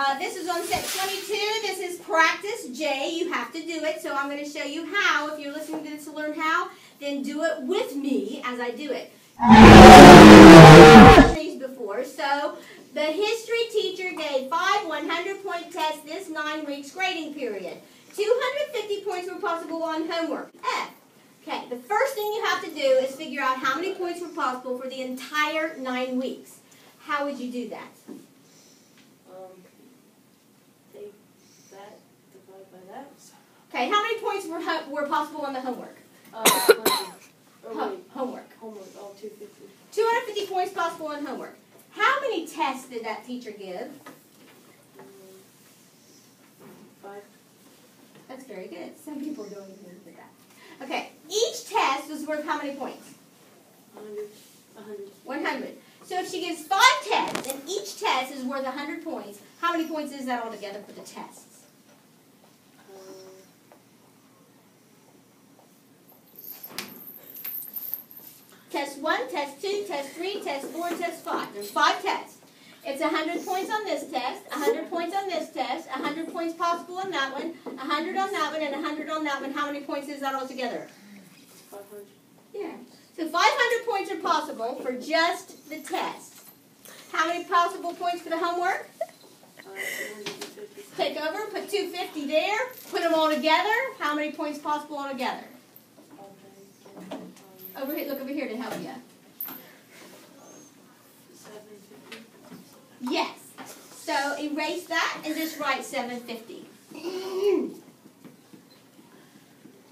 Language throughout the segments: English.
Uh, this is on set 22. This is practice J. You have to do it, so I'm going to show you how. If you're listening to this to learn how, then do it with me as I do it. These before, so the history teacher gave five 100-point tests this nine weeks grading period. 250 points were possible on homework. F. Okay, the first thing you have to do is figure out how many points were possible for the entire nine weeks. How would you do that? Um, take that, divide by that. Okay, how many points were, ho- were possible on the homework? Uh, homework. homework, two fifty. 250 points possible on homework. How many tests did that teacher give? Um, five. That's very good. Some people don't even do that. Okay, each test was worth how many points? 100. 100. 100. So if she gives five tests and each test is worth 100 points, how many points is that altogether for the tests? Uh, Test 1, test 2, test 3, test 4, test 5. There's five tests. It's 100 points on this test, 100 points on this test, 100 points possible on that one, 100 on that one, and 100 on that one. How many points is that altogether? five hundred. Yeah. So 500 points are possible for just the test. How many possible points for the homework? Two hundred and fifty. Take over, put 250 there, put them all together. How many points possible all together? Okay. Um, Look over here to help you. Yes. So erase that and just write 750.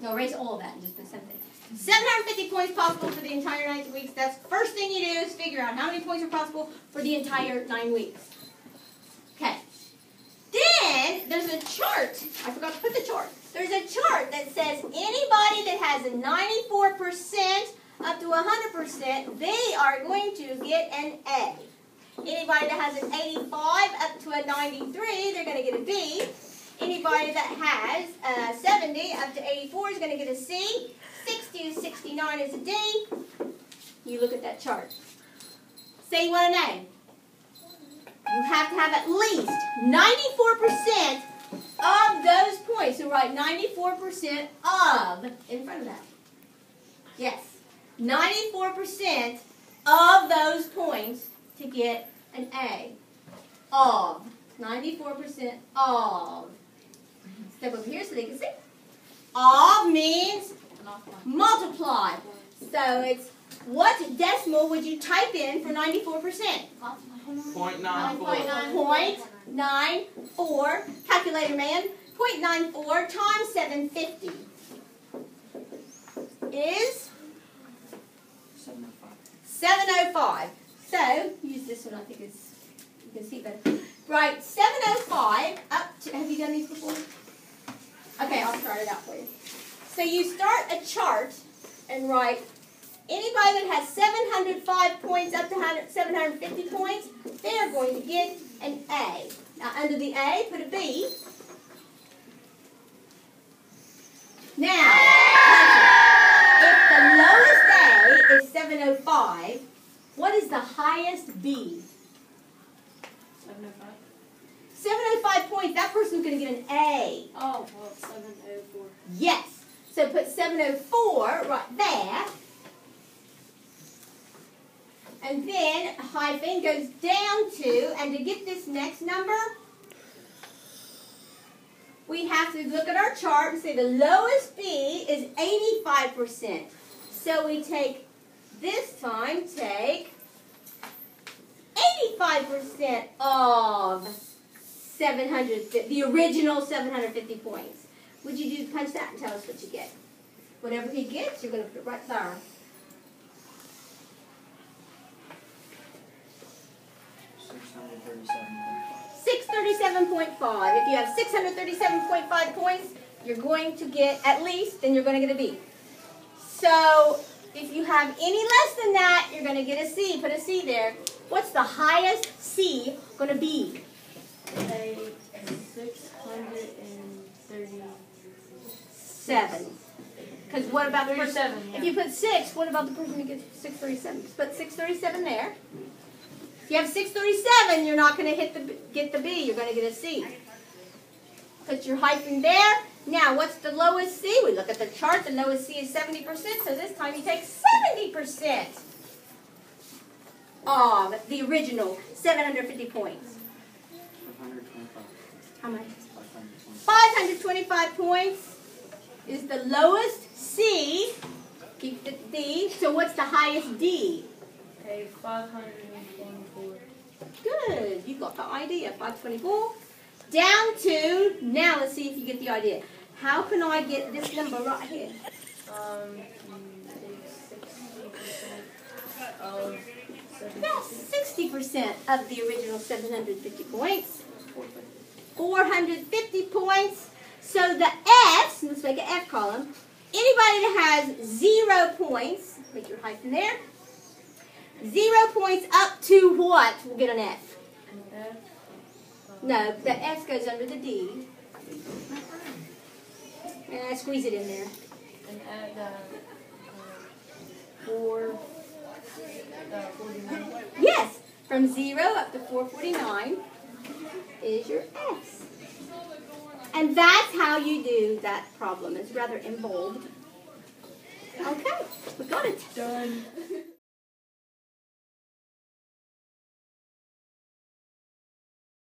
no, erase all of that and just put 750. 750 points possible for the entire nine weeks. That's first thing you do is figure out how many points are possible for the entire nine weeks. Okay. Then there's a chart. I forgot to put the chart. There's a chart that says anybody that has a 94% up to 100%, they are going to get an A. Anybody that has an 85 up to a 93, they're going to get a B. Anybody that has a 70 up to 84 is going to get a C. 60 to 69 is a D. You look at that chart. Say you want an A. You have to have at least 94% of those points. So write 94% of in front of that. Yes. 94% of those points to get an A. Of. 94% of. Step over here so they can see. Of means multiply. So it's what decimal would you type in for 94%? Point nine four. Point nine four. Calculator man. Point nine four times 750 is 705. So, use this one, I think it's, you can see better. Right, 705 up to, have you done these before? Okay, I'll start it out for you. So you start a chart and write anybody that has 705 points up to 750 points, they are going to get an A. Now under the A, put a B. Now, 705, what is the highest B? Seven oh five. 705 points, that person's going to get an A. Oh, well, seven oh four. Yes. So put 704 right there. And then hyphen goes down to, and to get this next number, we have to look at our chart and say the lowest B is 85%. So we take, this time, take 85% of 750, the original 750 points. Would you do punch that and tell us what you get? Whatever he gets, you're going to put it right there. Six hundred thirty-seven point five. 637.5. If you have 637.5 points, you're going to get at least, then you're going to get a B. So if you have any less than that, you're going to get a C. Put a C there. What's the highest C going to be? Say six hundred and thirty. Seven. Because what about the person? Thirty-seven, yeah. If you put six, what about the person who gets 637? Put 637 there. If you have 637, you're not going to hit the get the B. You're going to get a C. Put your hyphen there. Now, what's the lowest C? We look at the chart. The lowest C is 70%, so this time you take 70% of the original 750 points. Five hundred twenty-five. How much? Five hundred twenty-five. 525 points is the lowest C. Keep the D. So what's the highest D? Okay, five hundred and twenty-four. Good. You got the idea. 524. Down to, now let's see if you get the idea. How can I get this number right here? Um, you sixty percent of About 60% of the original 750 points. 450 points. So the F's, let's make an F column. Anybody that has zero points, make your hyphen there. Zero points up to what will get an F? And F. No, the F goes under the D. And I squeeze it in there. And add uh, uh, four. Uh, forty-nine. Yes, from zero up to 449 is your F's. And that's how you do that problem. It's rather involved. Okay, we got it. Done.